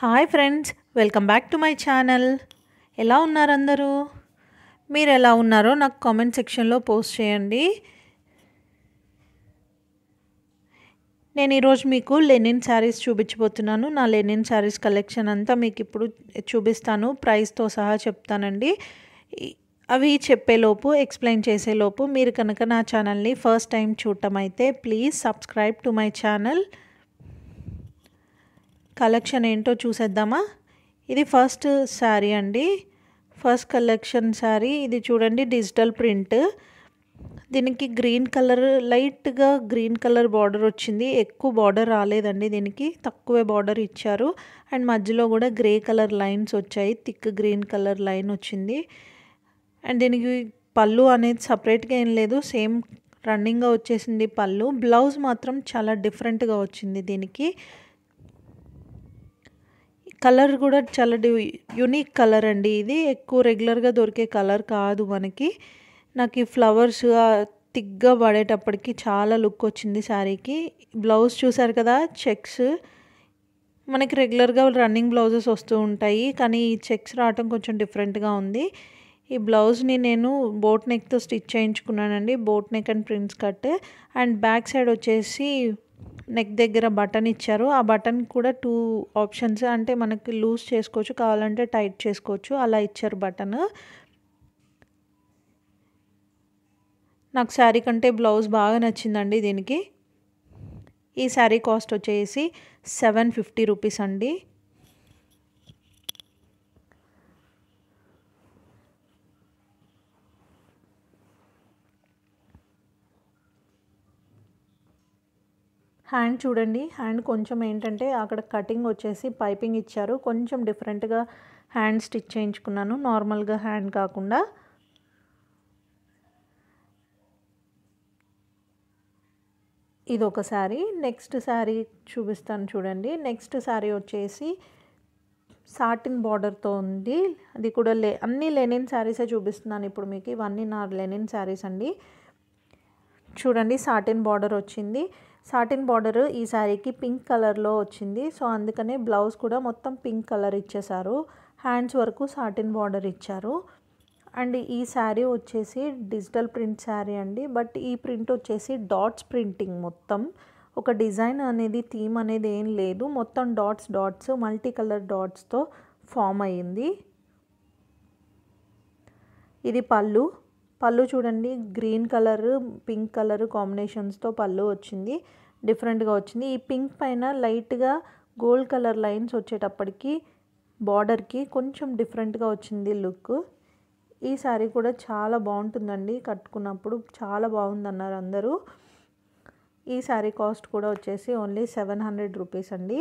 Hi friends welcome back to my channel. ఎలా ఉన్నారు అందరూ? మీరు ఎలా ఉన్నారో నాకు కామెంట్ సెక్షన్లో పోస్ట్ చేయండి. నేను ఈరోజు మీకు లెనిన్ శారీస్ చూపించబోతున్నాను. నా లెనిన్ శారీస్ కలెక్షన్ అంతా మీకు ఇప్పుడు చూపిస్తాను. ప్రైస్తో సహా చెప్తానండి. అవి చెప్పేలోపు ఎక్స్ప్లెయిన్ చేసేలోపు మీరు కనుక నా ఛానల్ని ఫస్ట్ టైం చూడటం అయితే please subscribe to my channel. Collection ఏంటో చూసేద్దామా? ఇది ఫస్ట్ శారీ అండి. First collection sari. ఇది చూడండి డిజిటల్ ప్రింట్. దీనికి గ్రీన్ కలర్ లైట్గా గ్రీన్ కలర్ బార్డర్ వచ్చింది. ఎక్కువ బార్డర్ రాలేదండి దీనికి. తక్కువే బార్డర్ ఇచ్చారు. అండ్ మధ్యలో కూడా గ్రే కలర్ లైన్స్ వచ్చాయి. థిక్ గ్రీన్ కలర్ లైన్ వచ్చింది. అండ్ దీనికి పళ్ళు అనేది సపరేట్గా ఏం లేదు. సేమ్ రన్నింగ్గా వచ్చేసింది పళ్ళు. బ్లౌజ్ మాత్రం చాలా డిఫరెంట్గా వచ్చింది దీనికి. కలర్ కూడా చాలా యునిక్ కలర్ అండి ఇది. ఎక్కువ రెగ్యులర్గా దొరికే కలర్ కాదు మనకి. నాకు ఈ ఫ్లవర్స్ తిగ్గా పడేటప్పటికి చాలా లుక్ వచ్చింది శారీకి. బ్లౌజ్ చూసారు కదా చెక్స్. మనకి రెగ్యులర్గా రన్నింగ్ బ్లౌజెస్ వస్తూ ఉంటాయి కానీ ఈ చెక్స్ రావటం కొంచెం డిఫరెంట్గా ఉంది. ఈ బ్లౌజ్ని నేను బోట్ నెక్తో stitch చేయించుకున్నానండి. Boat neck and prints cut. And back side వచ్చేసి నెక్ దగ్గర బటన్ ఇచ్చారు. ఆ బటన్ కూడా టూ ఆప్షన్స్ అంటే మనకి లూజ్ చేసుకోవచ్చు కావాలంటే టైట్ చేసుకోవచ్చు. అలా ఇచ్చారు బటన్ నాకు శారీ కంటే బ్లౌజ్ బాగా నచ్చిందండి దీనికి. ఈ శారీ కాస్ట్ వచ్చేసి సెవెన్ ఫిఫ్టీ రూపీస్ అండి. హ్యాండ్ చూడండి. హ్యాండ్ కొంచెం ఏంటంటే అక్కడ కటింగ్ వచ్చేసి పైపింగ్ ఇచ్చారు. కొంచెం డిఫరెంట్గా హ్యాండ్ స్టిచ్ చేయించుకున్నాను. నార్మల్గా హ్యాండ్ కాకుండా. ఇది ఒక శారీ. నెక్స్ట్ శారీ చూపిస్తాను చూడండి. నెక్స్ట్ శారీ వచ్చేసి సాటిన్ బార్డర్తో ఉంది. అది కూడా లే అన్ని లెనిన్ శారీసే చూపిస్తున్నాను ఇప్పుడు మీకు. ఇవన్నీ నా లెనిన్ శారీస్ అండి. చూడండి సాటిన్ బార్డర్ వచ్చింది. సాటిన్ బార్డర్ ఈ శారీకి పింక్ కలర్లో వచ్చింది. సో అందుకనే బ్లౌజ్ కూడా మొత్తం పింక్ కలర్ ఇచ్చేశారు. హ్యాండ్స్ వరకు సాటిన్ బార్డర్ ఇచ్చారు. అండ్ ఈ శారీ వచ్చేసి డిజిటల్ ప్రింట్ శారీ అండి. బట్ ఈ ప్రింట్ వచ్చేసి డాట్స్ ప్రింటింగ్ మొత్తం. ఒక డిజైన్ అనేది థీమ్ అనేది ఏం లేదు. మొత్తం డాట్స్ డాట్స్ మల్టీ కలర్ డాట్స్తో ఫామ్ అయ్యింది. ఇది పళ్ళు. పళ్ళు చూడండి. గ్రీన్ కలర్ పింక్ కలర్ కాంబినేషన్స్తో పళ్ళు వచ్చింది. డిఫరెంట్గా వచ్చింది. ఈ పింక్ పైన లైట్గా గోల్డ్ కలర్ లైన్స్ వచ్చేటప్పటికి బార్డర్కి కొంచెం డిఫరెంట్గా వచ్చింది లుక్. ఈ శారీ కూడా చాలా బాగుంటుందండి. కట్టుకున్నప్పుడు చాలా బాగుందన్నారు అందరూ. ఈ శారీ కాస్ట్ కూడా వచ్చేసి ఓన్లీ సెవెన్ హండ్రెడ్ రూపీస్ అండి.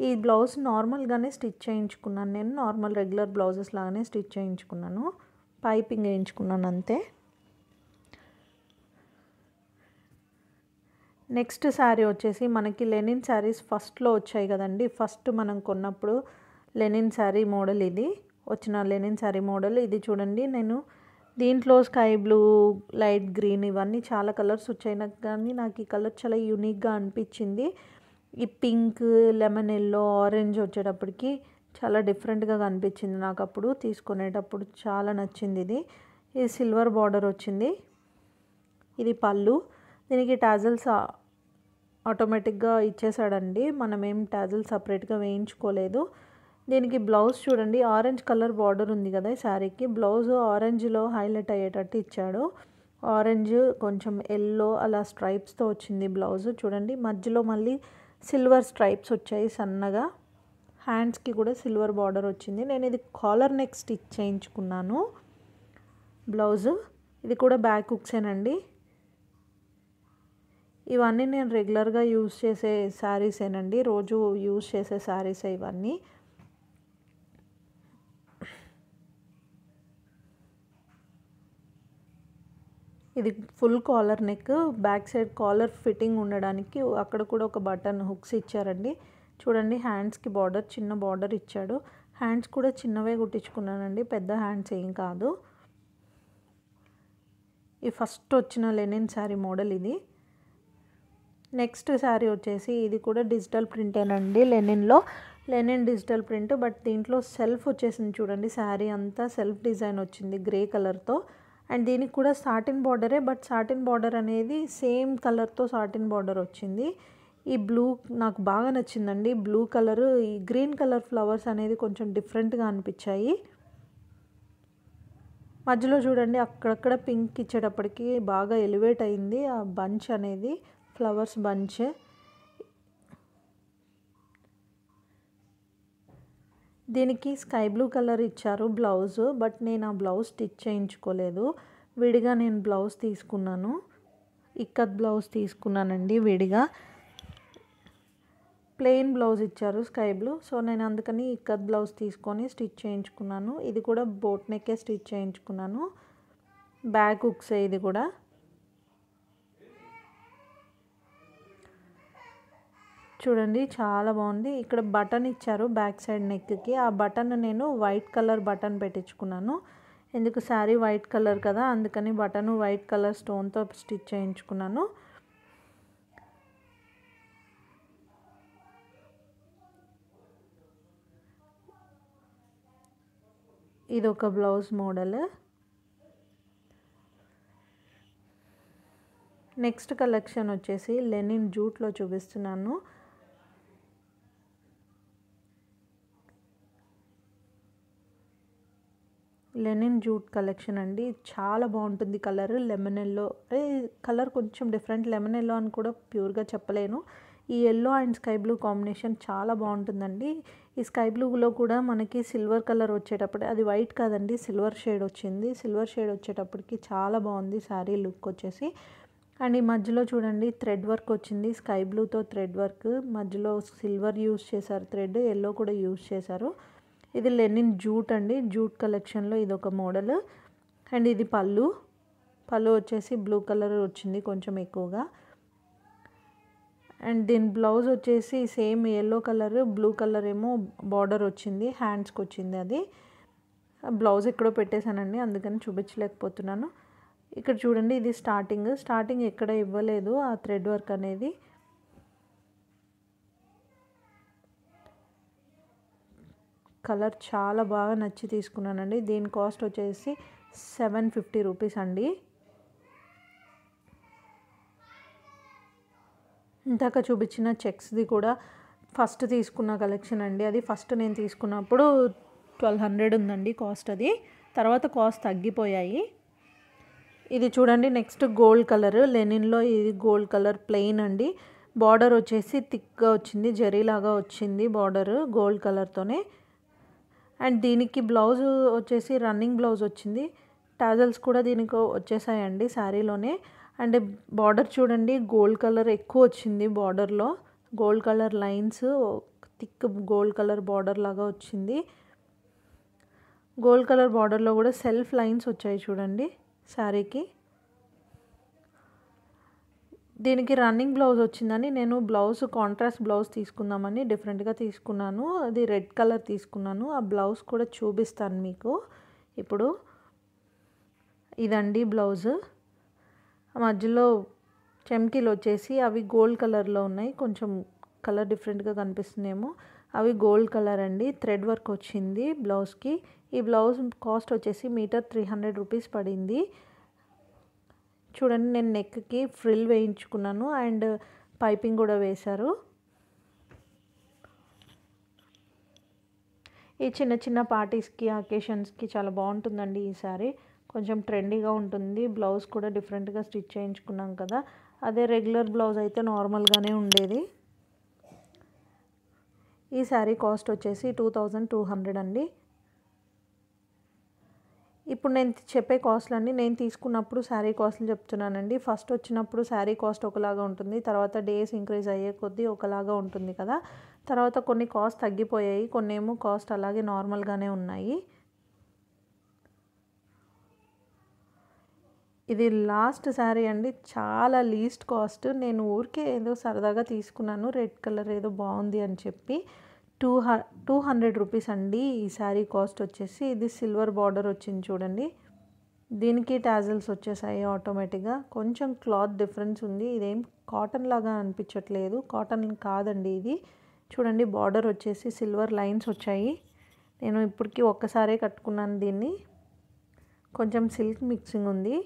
ఈ బ్లౌజ్ నార్మల్గానే స్టిచ్ చేయించుకున్నాను. నేను నార్మల్ రెగ్యులర్ బ్లౌజెస్ లాగానే స్టిచ్ చేయించుకున్నాను. పైపింగ్ వేయించుకున్నాను అంతే. నెక్స్ట్ శారీ వచ్చేసి మనకి లెనిన్ శారీస్ ఫస్ట్లో వచ్చాయి కదండి. ఫస్ట్ మనం కొన్నప్పుడు లెనిన్ శారీ మోడల్ ఇది వచ్చిన లెనిన్ శారీ మోడల్ ఇది చూడండి. నేను దీంట్లో స్కై బ్లూ లైట్ గ్రీన్ ఇవన్నీ చాలా కలర్స్ వచ్చాయి. నాకు కానీ నాకు ఈ కలర్ చాలా యూనిక్గా అనిపించింది. ఈ పింక్ లెమన్ ఎల్లో ఆరెంజ్ వచ్చేటప్పటికి చాలా డిఫరెంట్గా కనిపించింది నాకు అప్పుడు తీసుకునేటప్పుడు. చాలా నచ్చింది ఇది. ఇది సిల్వర్ బార్డర్ వచ్చింది. ఇది పళ్ళు. దీనికి టాజల్స్ ఆటోమేటిక్గా ఇచ్చేసాడండి. మనం ఏం టాజల్ సపరేట్గా వేయించుకోలేదు. దీనికి బ్లౌజ్ చూడండి. ఆరెంజ్ కలర్ బార్డర్ ఉంది కదా ఈ శారీకి. బ్లౌజ్ ఆరెంజ్లో హైలైట్ అయ్యేటట్టు ఇచ్చాడు. ఆరెంజ్ కొంచెం ఎల్లో అలా స్ట్రైప్స్తో వచ్చింది బ్లౌజ్. చూడండి. మధ్యలో మళ్ళీ సిల్వర్ స్ట్రైప్స్ వచ్చాయి సన్నగా. హ్యాండ్స్కి కూడా సిల్వర్ బార్డర్ వచ్చింది. నేను ఇది కాలర్ నెక్ స్టిచ్ చేయించుకున్నాను. బ్లౌజు ఇది కూడా బ్యాక్ హుక్సేనండి. ఇవన్నీ నేను రెగ్యులర్గా యూజ్ చేసే శారీసేనండి. రోజు యూజ్ చేసే శారీసే ఇవన్నీ. ఇది full collar neck back side collar fitting ఉండడానికి అక్కడ కూడా ఒక బటన్ హుక్స్ ఇచ్చారండి. చూడండి హ్యాండ్స్కి బార్డర్ చిన్న బార్డర్ ఇచ్చాడు. హ్యాండ్స్ కూడా చిన్నవే కుట్టించుకున్నానండి పెద్ద హ్యాండ్స్ ఏం కాదు. ఈ ఫస్ట్ వచ్చిన లెనిన్ శారీ మోడల్ ఇది. నెక్స్ట్ శారీ వచ్చేసి ఇది కూడా డిజిటల్ ప్రింటేనండి లెనిన్లో. లెనిన్ డిజిటల్ ప్రింట్ బట్ దీంట్లో సెల్ఫ్ వచ్చేసింది చూడండి శారీ అంతా సెల్ఫ్ డిజైన్ వచ్చింది గ్రే కలర్తో. అండ్ దీనికి కూడా సాటిన్ బార్డరే బట్ సాటిన్ బార్డర్ అనేది సేమ్ కలర్తో సాటిన్ బార్డర్ వచ్చింది. ఈ బ్లూ నాకు బాగా నచ్చిందండి. బ్లూ కలర్ ఈ గ్రీన్ కలర్ ఫ్లవర్స్ అనేది కొంచెం డిఫరెంట్గా అనిపించాయి. మధ్యలో చూడండి అక్కడక్కడ పింక్ ఇచ్చేటప్పటికి బాగా ఎలివేట్ అయింది. ఆ బంచ్ అనేది ఫ్లవర్స్ బంచ్. దీనికి స్కై బ్లూ కలర్ ఇచ్చారు బ్లౌజ్ బట్ నేను ఆ బ్లౌజ్ స్టిచ్ చేయించుకోలేదు. విడిగా నేను బ్లౌజ్ తీసుకున్నాను. ఇక్కత్ బ్లౌజ్ తీసుకున్నానండి విడిగా. ప్లెయిన్ బ్లౌజ్ ఇచ్చారు స్కై బ్లూ. సో నేను అందుకని ఇక్కత్ బ్లౌజ్ తీసుకొని స్టిచ్ చేయించుకున్నాను. ఇది కూడా బోట్ నెక్కే స్టిచ్ చేయించుకున్నాను. బ్యాక్ హుక్సే ఇది కూడా. చూడండి చాలా బాగుంది. ఇక్కడ బటన్ ఇచ్చారు బ్యాక్ సైడ్ నెక్కి. ఆ బటన్ నేను వైట్ కలర్ బటన్ పెట్టించుకున్నాను. ఎందుకు శారీ వైట్ కలర్ కదా అందుకని బటన్ వైట్ కలర్ స్టోన్తో స్టిచ్ చేయించుకున్నాను. ఇది ఒక బ్లౌజ్ మోడల్. నెక్స్ట్ కలెక్షన్ వచ్చేసి లెనిన్ జూట్లో చూపిస్తున్నాను. లెనిన్ జూట్ కలెక్షన్ అండి. చాలా బాగుంటుంది కలర్. Lemon yellow. కలర్ కొంచెం డిఫరెంట్. లెమన్ ఎల్లో అని కూడా ప్యూర్గా చెప్పలేను. ఈ yellow and sky blue combination చాలా బాగుంటుందండి. ఈ స్కై బ్లూలో కూడా మనకి సిల్వర్ కలర్ వచ్చేటప్పుడు అది వైట్ కాదండి సిల్వర్ షేడ్ వచ్చింది. సిల్వర్ షేడ్ వచ్చేటప్పటికి చాలా బాగుంది శారీ లుక్ వచ్చేసి. అండ్ ఈ మధ్యలో చూడండి థ్రెడ్ వర్క్ వచ్చింది. స్కై బ్లూతో థ్రెడ్ వర్క్. మధ్యలో సిల్వర్ యూస్ చేశారు థ్రెడ్ ఎల్లో కూడా యూస్ చేశారు. ఇది లెనిన్ జూట్ అండి. జూట్ కలెక్షన్లో ఇది ఒక మోడల్. అండ్ ఇది పళ్ళు. పళ్ళు వచ్చేసి బ్లూ కలర్ వచ్చింది కొంచెం ఎక్కువగా. అండ్ దీని బ్లౌజ్ వచ్చేసి same yellow colour blue colour ఏమో బార్డర్ వచ్చింది హ్యాండ్స్కి వచ్చింది అది. బ్లౌజ్ ఎక్కడో పెట్టేశానండి అందుకని చూపించలేకపోతున్నాను. ఇక్కడ చూడండి ఇది స్టార్టింగ్ స్టార్టింగ్ ఎక్కడ ఇవ్వలేదు ఆ థ్రెడ్ వర్క్ అనేది. కలర్ చాలా బాగా నచ్చి తీసుకున్నానండి. దీని కాస్ట్ వచ్చేసి సెవెన్ ఫిఫ్టీ రూపీస్ అండి. ఇందాక చూపించిన చెక్స్ది కూడా ఫస్ట్ తీసుకున్న కలెక్షన్ అండి. అది ఫస్ట్ నేను తీసుకున్నప్పుడు ట్వెల్వ్ హండ్రెడ్ ఉందండి కాస్ట్ అది. తర్వాత కాస్ట్ తగ్గిపోయాయి. ఇది చూడండి నెక్స్ట్ గోల్డ్ కలర్. లెనిన్లో ఇది గోల్డ్ కలర్ ప్లెయిన్ అండి. బార్డర్ వచ్చేసి థిక్గా వచ్చింది జరీలాగా వచ్చింది బార్డర్ గోల్డ్ కలర్తోనే. అండ్ దీనికి బ్లౌజ్ వచ్చేసి రన్నింగ్ బ్లౌజ్ వచ్చింది. టాజల్స్ కూడా దీనికి వచ్చేసాయండి శారీలోనే. అండ్ బార్డర్ చూడండి గోల్డ్ కలర్ ఎక్కువ వచ్చింది బార్డర్లో. Gold colour lines thick gold colour border లాగా వచ్చింది. గోల్డ్ కలర్ బార్డర్లో కూడా సెల్ఫ్ లైన్స్ వచ్చాయి చూడండి శారీకి. దీనికి రన్నింగ్ బ్లౌజ్ వచ్చిందని నేను బ్లౌజ్ కాంట్రాస్ట్ బ్లౌజ్ తీసుకుందామని డిఫరెంట్గా తీసుకున్నాను. అది రెడ్ కలర్ తీసుకున్నాను. ఆ బ్లౌజ్ కూడా చూపిస్తాను మీకు. ఇప్పుడు ఇదండి బ్లౌజ్. మధ్యలో చెమ్కీలు వచ్చేసి అవి గోల్డ్ కలర్లో ఉన్నాయి. కొంచెం కలర్ డిఫరెంట్గా కనిపిస్తుందేమో. అవి గోల్డ్ కలర్ అండి. థ్రెడ్ వర్క్ వచ్చింది బ్లౌజ్కి. ఈ బ్లౌజ్ కాస్ట్ వచ్చేసి మీటర్ త్రీ హండ్రెడ్ రూపీస్ పడింది. చూడండి నేను నెక్కి ఫ్రిల్ వేయించుకున్నాను అండ్ పైపింగ్ కూడా వేశారు. ఈ చిన్న చిన్న పార్టీస్కి అకేషన్స్కి చాలా బాగుంటుందండి ఈ సారీ కొంచెం ట్రెండీగా ఉంటుంది. బ్లౌజ్ కూడా డిఫరెంట్గా స్టిచ్ చేయించుకున్నాం కదా. అదే రెగ్యులర్ బ్లౌజ్ అయితే నార్మల్గానే ఉండేది. ఈ శారీ కాస్ట్ వచ్చేసి టూ థౌజండ్ టూ హండ్రెడ్ అండి. ఇప్పుడు నేను చెప్పే కాస్ట్లన్నీ నేను తీసుకున్నప్పుడు శారీ కాస్ట్లు చెప్తున్నానండి. ఫస్ట్ వచ్చినప్పుడు శారీ కాస్ట్ ఒకలాగా ఉంటుంది. తర్వాత డేస్ ఇంక్రీజ్ అయ్యే కొద్దీ ఒకలాగా ఉంటుంది కదా. తర్వాత కొన్ని కాస్ట్ తగ్గిపోయాయి. కొన్ని ఏమో కాస్ట్ అలాగే నార్మల్గానే ఉన్నాయి. ఇది లాస్ట్ శారీ అండి. చాలా లీస్ట్ కాస్ట్. నేను ఊరికే ఏదో సరదాగా తీసుకున్నాను. రెడ్ కలర్ ఏదో బాగుంది అని చెప్పి టూ హ టూ హండ్రెడ్ రూపీస్ అండి ఈ శారీ కాస్ట్ వచ్చేసి. ఇది సిల్వర్ బార్డర్ వచ్చింది చూడండి. దీనికి టాజల్స్ వచ్చేసాయి ఆటోమేటిక్గా. కొంచెం క్లాత్ డిఫరెన్స్ ఉంది. ఇదేం కాటన్ లాగా అనిపించట్లేదు. కాటన్ కాదండి ఇది. చూడండి బార్డర్ వచ్చేసి సిల్వర్ లైన్స్ వచ్చాయి. నేను ఇప్పటికి ఒక్కసారే కట్టుకున్నాను దీన్ని. కొంచెం సిల్క్ మిక్సింగ్ ఉంది.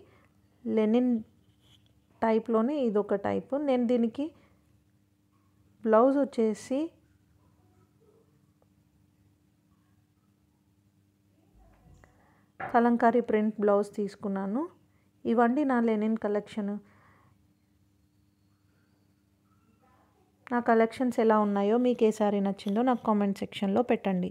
లెనిన్ టైప్లోనే ఇది ఒక టైపు. నేను దీనికి బ్లౌజ్ వచ్చేసి కలంకారీ ప్రింట్ బ్లౌజ్ తీసుకున్నాను. ఇవండి నా లెనిన్ కలెక్షన్. నా కలెక్షన్స్ ఎలా ఉన్నాయో మీకు ఏ సారీ నచ్చిందో నాకు కామెంట్ సెక్షన్లో పెట్టండి.